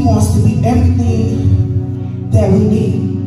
He wants to be everything that we need.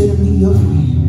Set me your.